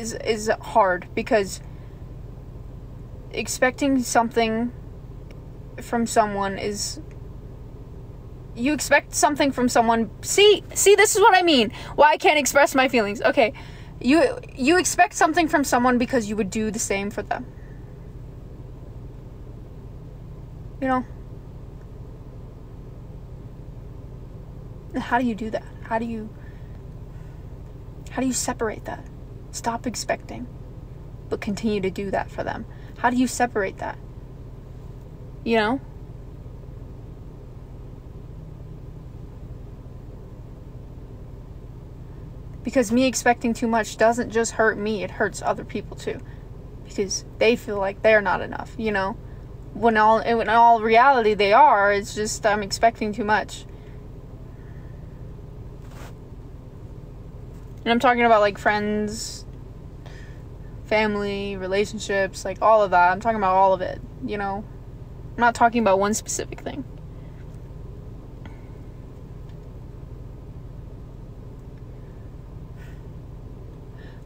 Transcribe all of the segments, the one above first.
is is hard because expecting something from someone is you expect something from someone see see this is what i mean why i can't express my feelings. Okay you you expect something from someone because you would do the same for them. You know? How do you do that? How do you how do you separate that stop expecting but continue to do that for them. How do you separate that? You know? Because me expecting too much doesn't just hurt me it hurts other people too. Because they feel like they're not enough you know? When all in all reality they are it's just i'm expecting too much and i'm talking about like friends family relationships like all of that i'm talking about all of it you know i'm not talking about one specific thing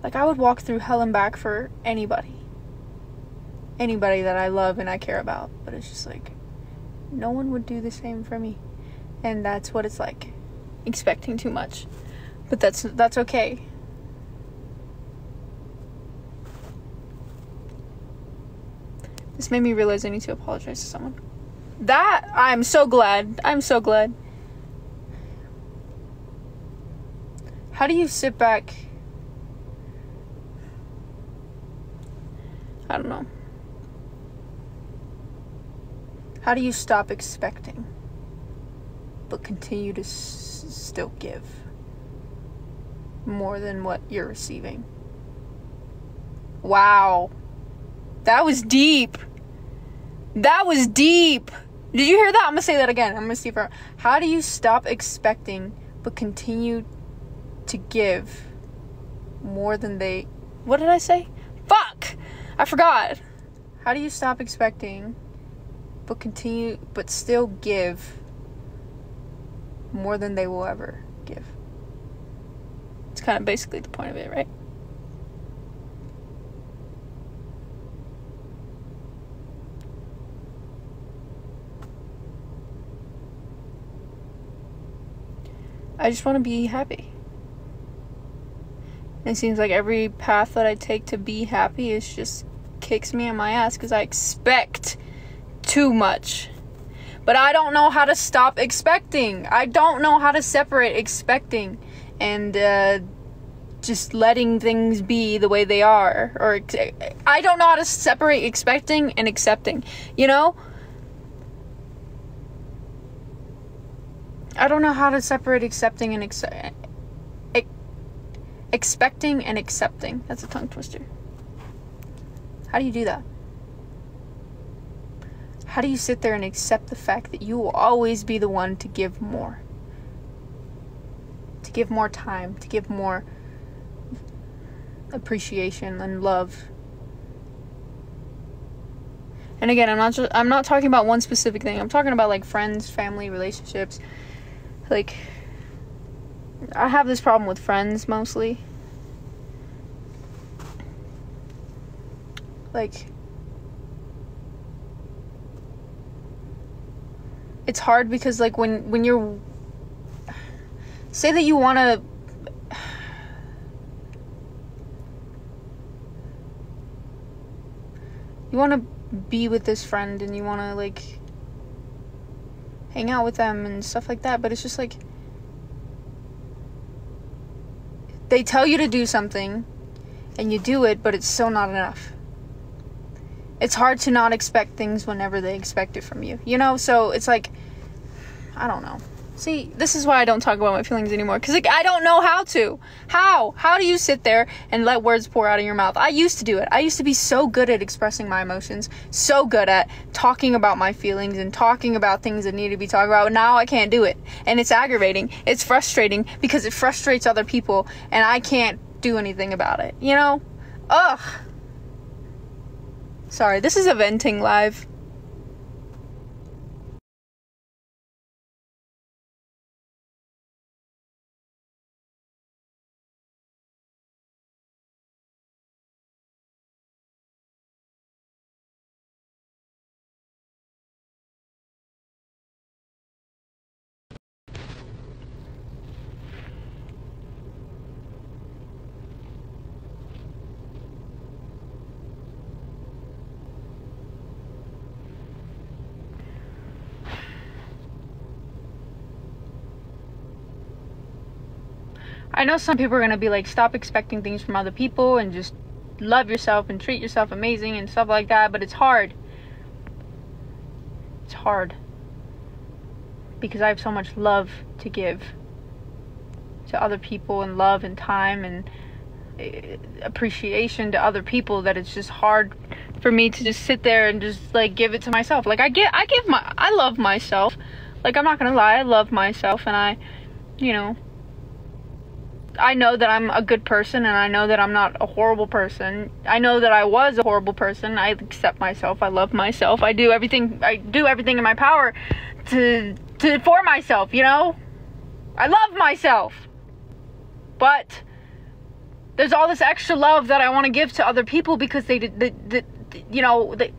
like i would walk through hell and back for anybody anybody that I love and I care about. But it's just like no one would do the same for me. And that's what it's like. Expecting too much. But that's that's okay. This made me realize I need to apologize to someone. That I'm so glad. I'm so glad. How do you sit back? I don't know. How do you stop expecting but continue to still give more than what you're receiving? Wow. That was deep. That was deep. Did you hear that? I'm gonna say that again. I'm gonna see if I, how do you stop expecting but continue to give more than they what did I say? Fuck! I forgot. How do you stop expecting but continue but still give more than they will ever kind of basically the point of it, right? I just want to be happy. It seems like every path that I take to be happy is just kicks me in my ass because I expect too much. But I don't know how to stop expecting. I don't know how to separate expecting and uh, just letting things be the way they are. Or I don't know how to separate expecting and accepting. You know? I don't know how to separate accepting and accept. Expecting and accepting. That's a tongue twister. How do you do that? How do you sit there and accept the fact that you will always be the one to give more? To give more time, to give more appreciation and love. And again, I'm not just I'm not talking about one specific thing. I'm talking about like friends, family, relationships. Like I have this problem with friends mostly. Like it's hard because like when when you're say that you want to you want to be with this friend and you want to like hang out with them and stuff like that but it's just like they tell you to do something and you do it but it's still not enough it's hard to not expect things whenever they expect it from you. You know, so it's like I don't know. See, this is why I don't talk about my feelings anymore cuz like I don't know how to. How? How do you sit there and let words pour out of your mouth? I used to do it. I used to be so good at expressing my emotions, so good at talking about my feelings and talking about things that need to be talked about. Now I can't do it. And it's aggravating. It's frustrating because it frustrates other people and I can't do anything about it. You know? Ugh. Sorry, this is a venting live. I know some people are gonna be like, stop expecting things from other people and just love yourself and treat yourself amazing and stuff like that, but it's hard. It's hard. Because I have so much love to give to other people and love and time and eh, appreciation to other people that it's just hard for me to just sit there and just like give it to myself. Like I get I give my I love myself. Like I'm not going to lie, I love myself and I you know I know that I'm a good person and I know that I'm not a horrible person. I know that I was a horrible person. I accept myself. I love myself. I do everything I do everything in my power to to for myself, you know? I love myself. But there's all this extra love that I want to give to other people because they did the, you know, they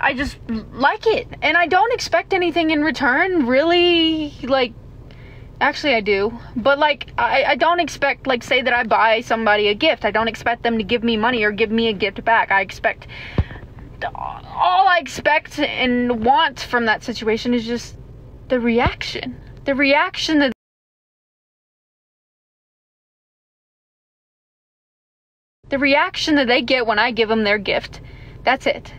I just like it and I don't expect anything in return, really like Actually, I do. But, like, I, I don't expect, like, say that I buy somebody a gift. I don't expect them to give me money or give me a gift back. I expect. All I expect and want from that situation is just the reaction. The reaction that. The reaction that they get when I give them their gift. That's it.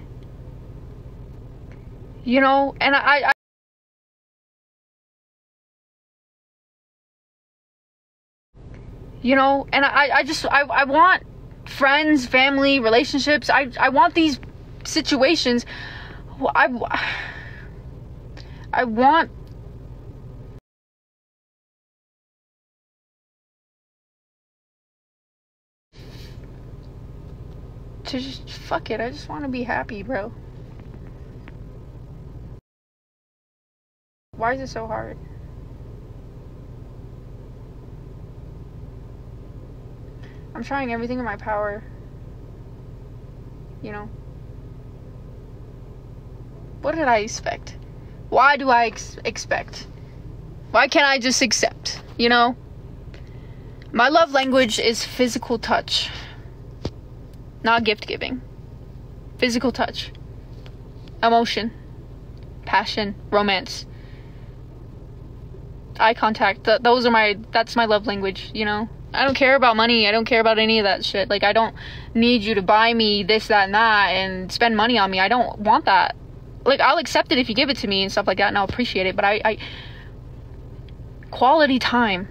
You know, and I, I you know and i i just i, I want friends family relationships. I i want these situations. I i want to just fuck it. I just want to be happy bro. Why is it so hard I'm trying everything in my power. You know? What did I expect? Why do I ex- expect? Why can't I just accept? You know? My love language is physical touch, not gift giving. Physical touch, emotion, passion, romance, eye contact. Th- those are my, that's my love language, you know? I don't care about money. I don't care about any of that shit. Like, I don't need you to buy me this, that, and that and spend money on me. I don't want that. Like, I'll accept it if you give it to me and stuff like that, and I'll appreciate it. But I, I quality time,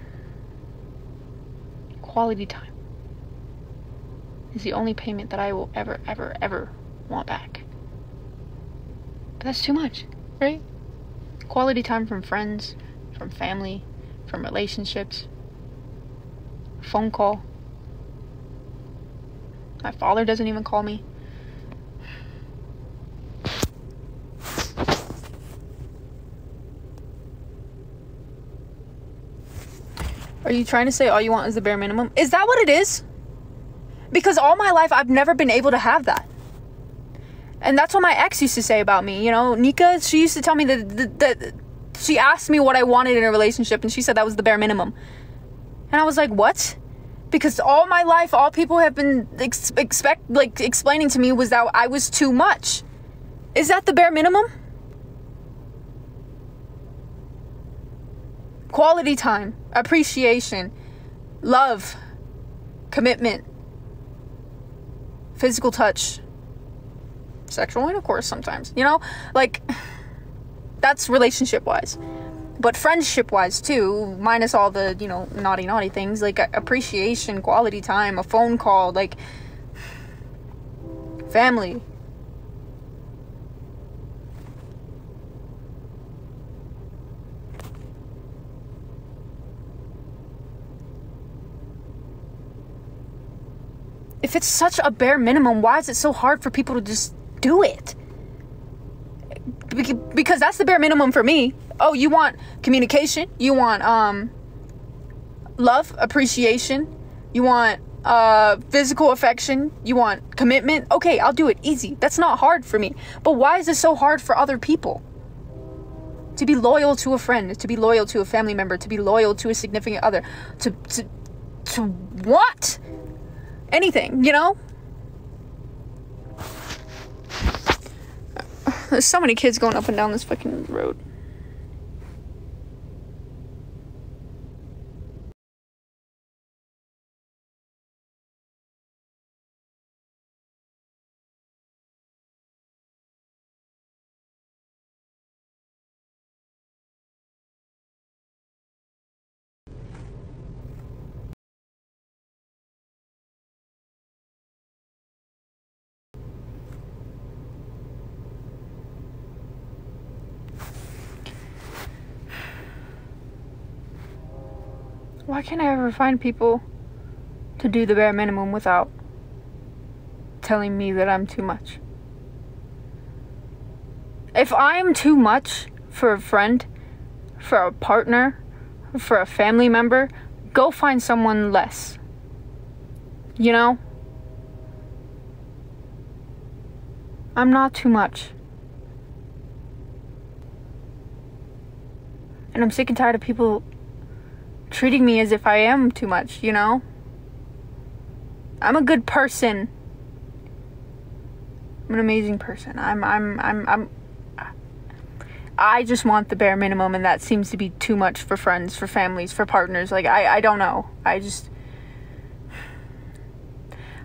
quality time is the only payment that I will ever, ever, ever want back. But that's too much, right? Quality time from friends, from family, from relationships phone call. My father doesn't even call me. Are you trying to say all you want is the bare minimum? Is that what it is? Because all my life I've never been able to have that. And that's what my ex used to say about me. You know, Nika, she used to tell me that, that, that she asked me what I wanted in a relationship and she said that was the bare minimum. And I was like, what? Because all my life, all people have been ex- expect like explaining to me was that I was too much. Is that the bare minimum? Quality time, appreciation, love, commitment, physical touch, sexual intercourse sometimes, you know? Like, that's relationship wise but friendship wise too minus all the you know naughty naughty things like appreciation quality time a phone call like family. If it's such a bare minimum why is it so hard for people to just do it because that's the bare minimum for me oh, you want communication, you want um love, appreciation, you want uh physical affection, you want commitment. Okay, I'll do it easy. That's not hard for me. But why is it so hard for other people? To be loyal to a friend, to be loyal to a family member, to be loyal to a significant other, to to to what? Anything, you know? There's so many kids going up and down this fucking road. Why can't I ever find people to do the bare minimum without telling me that I'm too much? If I'm too much for a friend, for a partner, for a family member, go find someone less. You know? I'm not too much. And I'm sick and tired of people treating me as if I am too much, you know? I'm a good person. I'm an amazing person. I'm I'm I'm I'm I just want the bare minimum and that seems to be too much for friends, for families, for partners. Like I I don't know. I just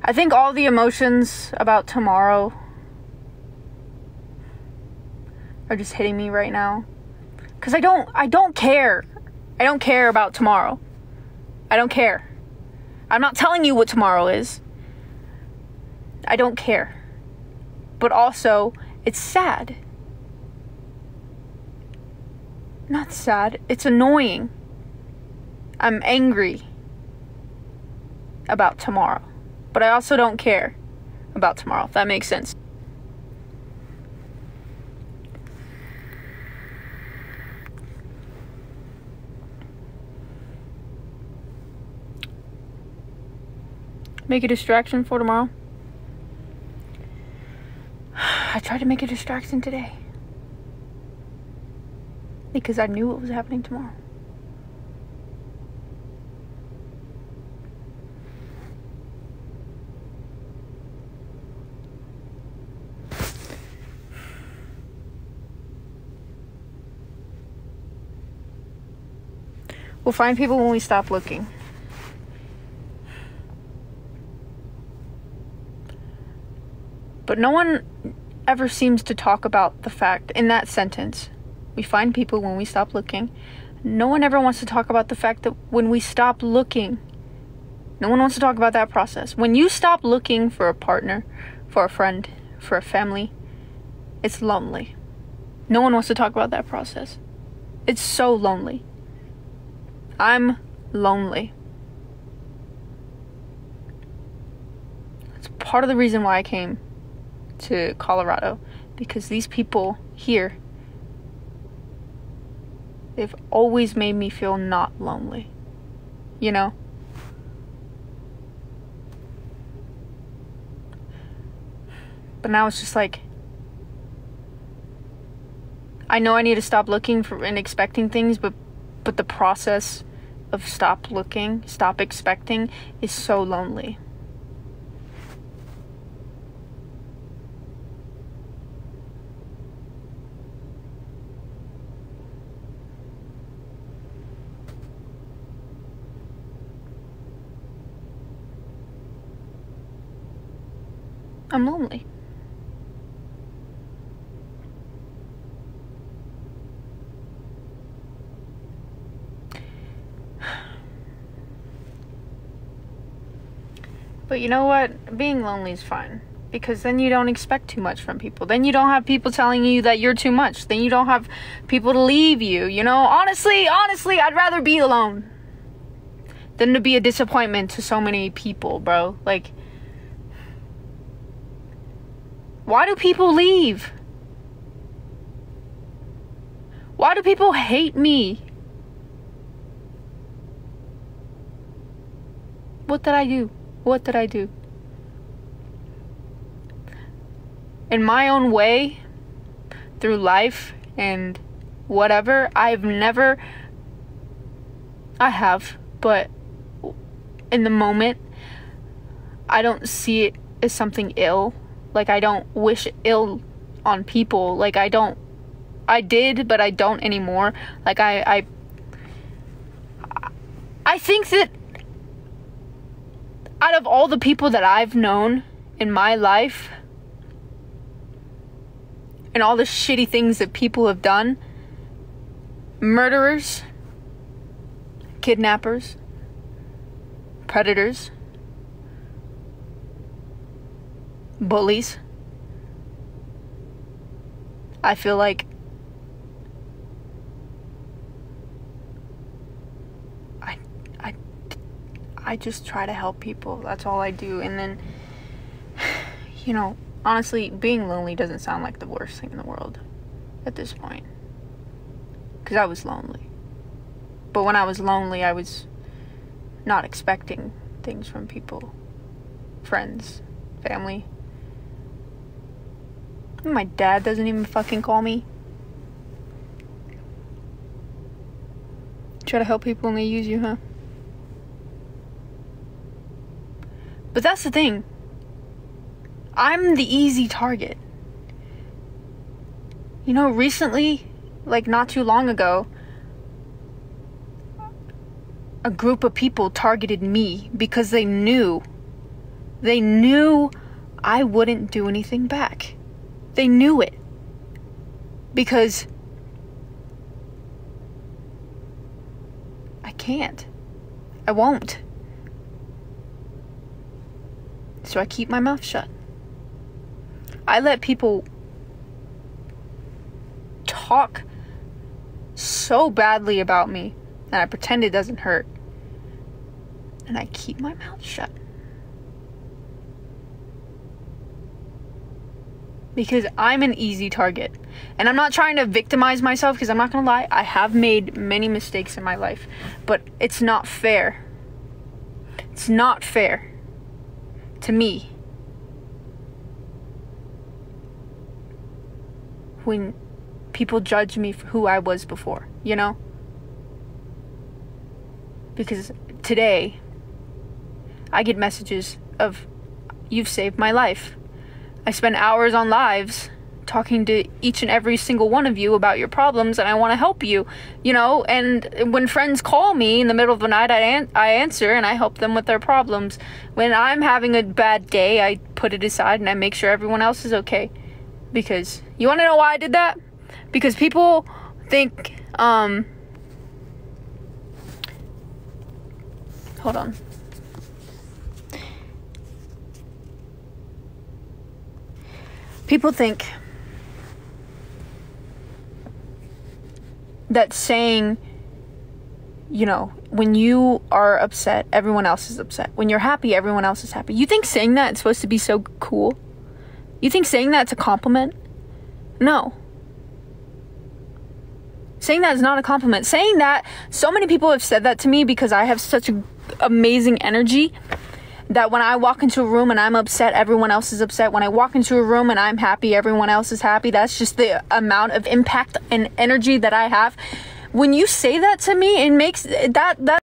I think all the emotions about tomorrow are just hitting me right now. Cuz I don't I don't care. I don't care about tomorrow. I don't care. I'm not telling you what tomorrow is. I don't care. But also, it's sad. Not sad, it's annoying. I'm angry about tomorrow. But I also don't care about tomorrow, if that makes sense. Make a distraction for tomorrow. I tried to make a distraction today. Because I knew what was happening tomorrow. We'll find people when we stop looking. But no one ever seems to talk about the fact in that sentence. We find people when we stop looking. No one ever wants to talk about the fact that when we stop looking, no one wants to talk about that process. When you stop looking for a partner, for a friend, for a family, it's lonely. No one wants to talk about that process. It's so lonely. I'm lonely. It's part of the reason why I came to Colorado because these people here they've always made me feel not lonely. You know? But now it's just like I know I need to stop looking for and expecting things, but but the process of stop looking, stop expecting is so lonely. I'm lonely. But you know what? Being lonely is fine. Because then you don't expect too much from people. Then you don't have people telling you that you're too much. Then you don't have people to leave you. You know, honestly, honestly, I'd rather be alone than to be a disappointment to so many people, bro. Like, Why do people leave? Why do people hate me? What did I do? What did I do? In my own way, through life and whatever, I've never. I have, but in the moment, I don't see it as something ill like I don't wish ill on people. Like I don't I did, but I don't anymore. Like I I I think that out of all the people that I've known in my life and all the shitty things that people have done, murderers, kidnappers, predators, bullies. I feel like I I I just try to help people. That's all I do. And then, you know, honestly, being lonely doesn't sound like the worst thing in the world at this point. Because I was lonely. But when I was lonely, I was not expecting things from people friends, family. My dad doesn't even fucking call me. Try to help people and they use you, huh? But that's the thing. I'm the easy target. You know, recently, like not too long ago, a group of people targeted me because they knew they knew I wouldn't do anything back. They knew it. Because I can't. I won't. So I keep my mouth shut. I let people talk so badly about me and I pretend it doesn't hurt. And I keep my mouth shut. Because I'm an easy target. And I'm not trying to victimize myself because I'm not going to lie, I have made many mistakes in my life. But it's not fair. It's not fair to me when people judge me for who I was before, you know? Because today, I get messages of, you've saved my life. I spend hours on lives talking to each and every single one of you about your problems and I want to help you, you know, and when friends call me in the middle of the night, I, an- I answer and I help them with their problems. When I'm having a bad day, I put it aside and I make sure everyone else is okay. Because you want to know why I did that? Because people think, um, Hold on. People think that saying, you know, when you are upset, everyone else is upset. When you're happy, everyone else is happy. You think saying that is supposed to be so cool? You think saying that's a compliment? No. Saying that is not a compliment. Saying that, so many people have said that to me because I have such amazing energy that when I walk into a room and I'm upset, everyone else is upset. When I walk into a room and I'm happy, everyone else is happy. That's just the amount of impact and energy that I have. When you say that to me, it makes that that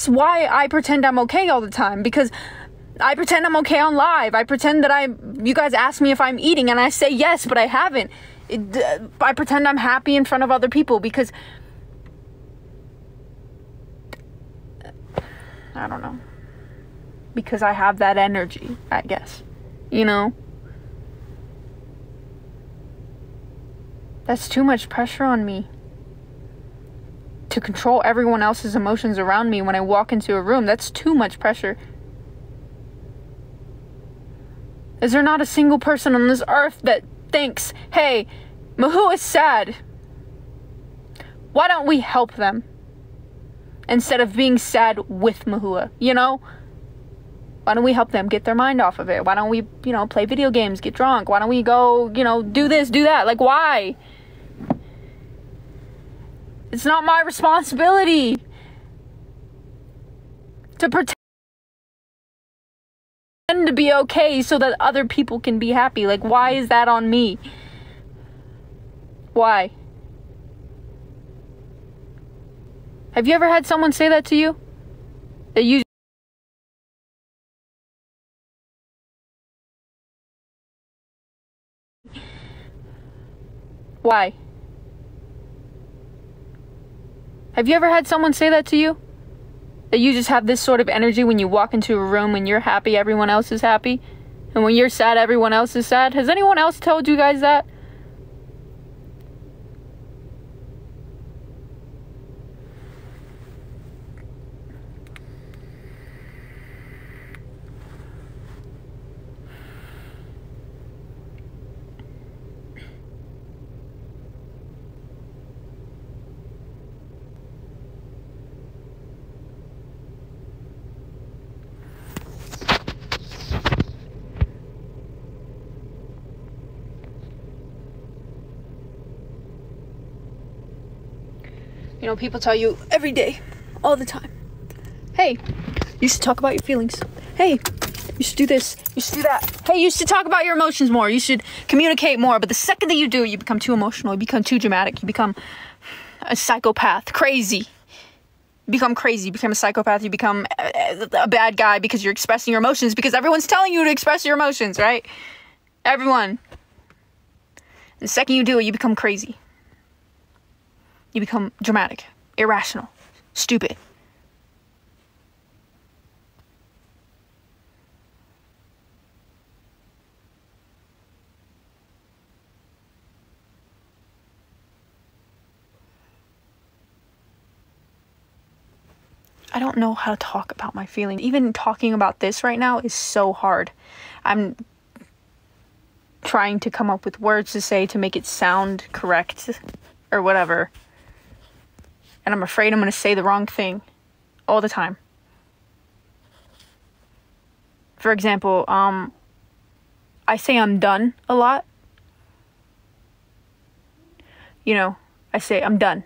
that's why I pretend I'm okay all the time because I pretend I'm okay on live. I pretend that I you guys ask me if I'm eating and I say yes, but I haven't. It, I pretend I'm happy in front of other people because I don't know. Because I have that energy, I guess. You know? That's too much pressure on me. To control everyone else's emotions around me when I walk into a room, that's too much pressure. Is there not a single person on this earth that thinks, hey, Maihua is sad? Why don't we help them? Instead of being sad with Maihua, you know? Why don't we help them get their mind off of it? Why don't we, you know, play video games, get drunk? Why don't we go, you know, do this, do that? Like, why? It's not my responsibility to pretend to be okay so that other people can be happy. Like, why is that on me? Why? Have you ever had someone say that to you? That you Why? Have you ever had someone say that to you? That you just have this sort of energy when you walk into a room when you're happy, everyone else is happy? And when you're sad, everyone else is sad? Has anyone else told you guys that? Know, people tell you every day, all the time, hey, you should talk about your feelings. Hey, you should do this. You should do that. Hey, you should talk about your emotions more. You should communicate more. But the second that you do, it, you become too emotional. You become too dramatic. You become a psychopath, crazy. You become crazy. You become a psychopath. You become a, a bad guy because you're expressing your emotions because everyone's telling you to express your emotions, right? Everyone. The second you do it, you become crazy. You become dramatic, irrational, stupid. I don't know how to talk about my feelings. Even talking about this right now is so hard. I'm trying to come up with words to say to make it sound correct or whatever. And I'm afraid I'm going to say the wrong thing all the time. For example, um I say I'm done a lot. You know, I say I'm done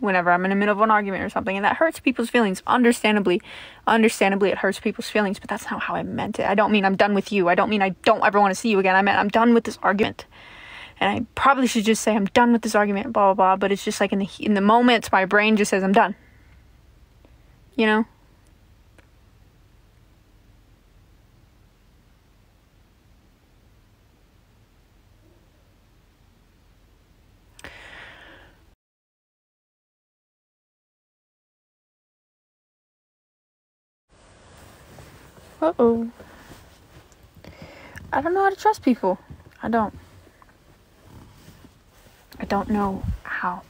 whenever I'm in the middle of an argument or something, and that hurts people's feelings. Understandably, understandably, it hurts people's feelings, but that's not how I meant it. I don't mean I'm done with you. I don't mean I don't ever want to see you again. I meant I'm done with this argument. And I probably should just say I'm done with this argument, blah blah blah. But it's just like in the in the moment, my brain just says I'm done. You know. Uh oh. I don't know how to trust people. I don't. I don't know how.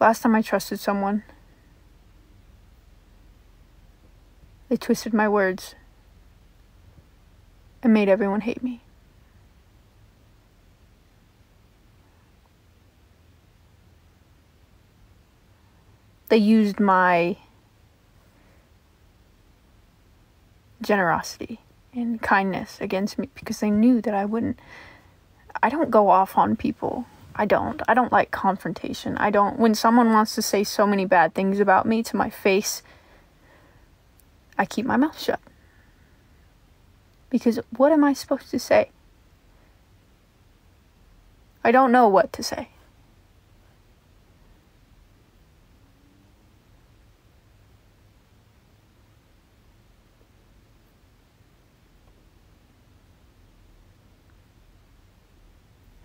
Last time I trusted someone, they twisted my words and made everyone hate me. They used my generosity and kindness against me because they knew that I wouldn't. I don't go off on people. I don't. I don't like confrontation. I don't. When someone wants to say so many bad things about me to my face, I keep my mouth shut. Because what am I supposed to say? I don't know what to say.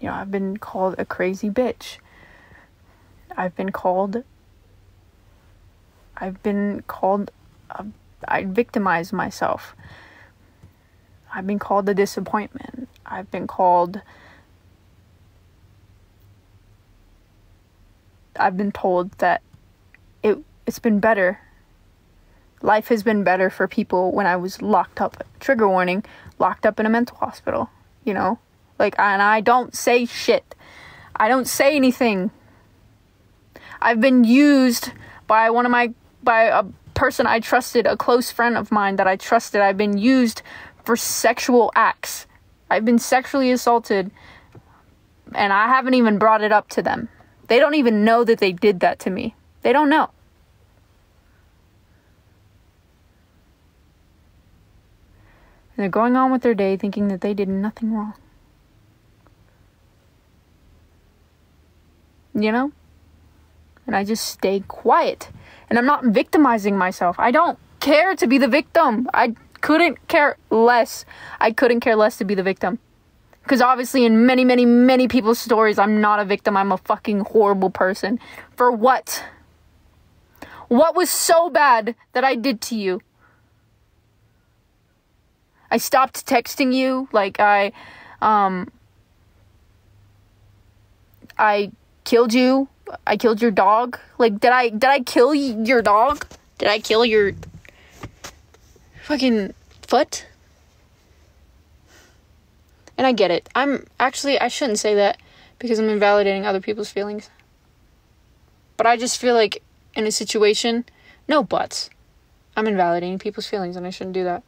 You know, I've been called a crazy bitch. I've been called. I've been called. Uh, I victimized myself. I've been called a disappointment. I've been called. I've been told that it it's been better. Life has been better for people when I was locked up. Trigger warning, locked up in a mental hospital. You know, like, and I don't say shit. I don't say anything. I've been used by one of my by a person I trusted, a close friend of mine that I trusted. I've been used for sexual acts. I've been sexually assaulted and I haven't even brought it up to them. They don't even know that they did that to me. They don't know. And they're going on with their day thinking that they did nothing wrong. You know? And I just stay quiet. And I'm not victimizing myself. I don't care to be the victim. I couldn't care less. I couldn't care less to be the victim. Because obviously, in many, many, many people's stories, I'm not a victim. I'm a fucking horrible person. For what? What was so bad that I did to you? I stopped texting you. Like, I, um, I killed you. I killed your dog. Like, did I, did I kill your dog? Did I kill your fucking foot. And I get it. I'm actually, I shouldn't say that because I'm invalidating other people's feelings. But I just feel like in a situation, no buts. I'm invalidating people's feelings and I shouldn't do that.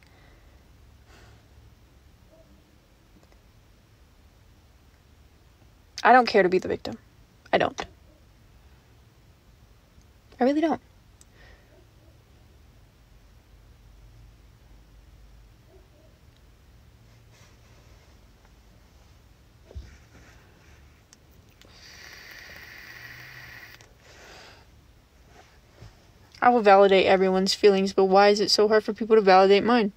I don't care to be the victim. I don't. I really don't. I will validate everyone's feelings, but why is it so hard for people to validate mine?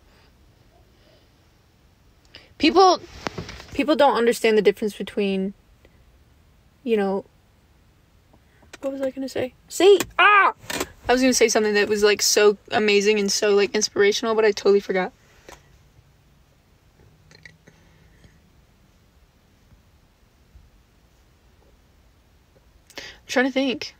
People people don't understand the difference between you know what was I going to say? See? Ah! I was to say something that was like so amazing and so like inspirational, but I totally forgot. I'm trying to think.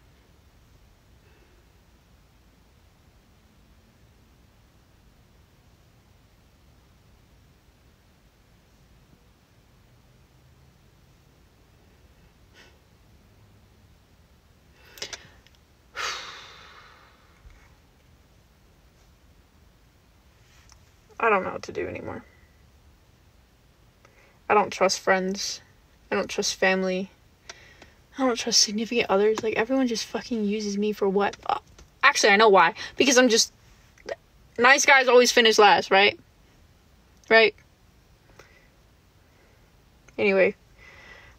I don't know what to do anymore. I don't trust friends. I don't trust family. I don't trust significant others. Like, everyone just fucking uses me for what? Uh, actually, I know why. Because I'm just. Nice guys always finish last, right? Right? Anyway,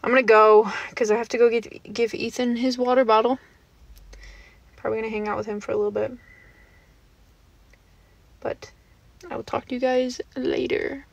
I'm gonna go because I have to go get, give Ethan his water bottle. Probably gonna hang out with him for a little bit. But I will talk to you guys later.